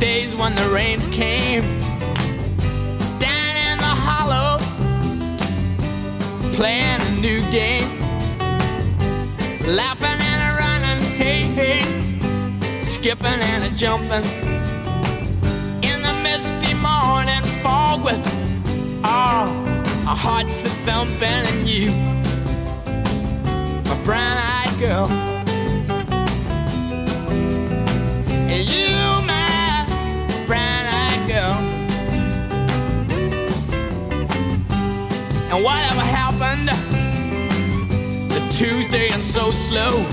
when the rains came. Down in the hollow, playing a new game. Laughing and a running, hey, hey. Skipping and a jumping. In the misty morning fog with all our hearts a thumping and you, my brown eyed girl. And whatever happened the Tuesday and so slow?